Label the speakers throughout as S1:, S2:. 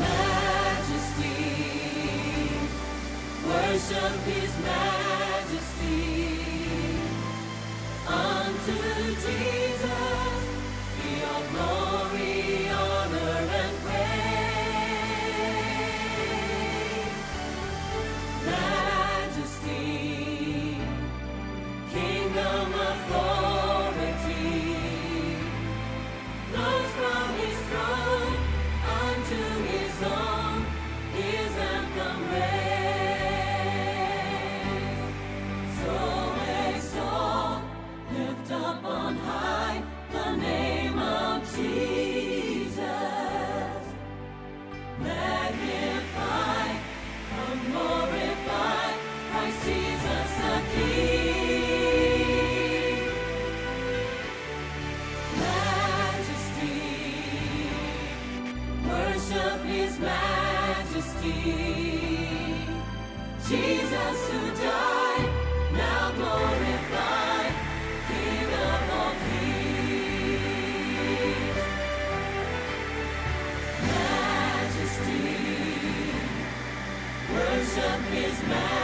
S1: Majesty, worship His Majesty. his majesty. Jesus who died, now glorified, King of all kings. Majesty, worship his majesty.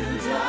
S1: to die.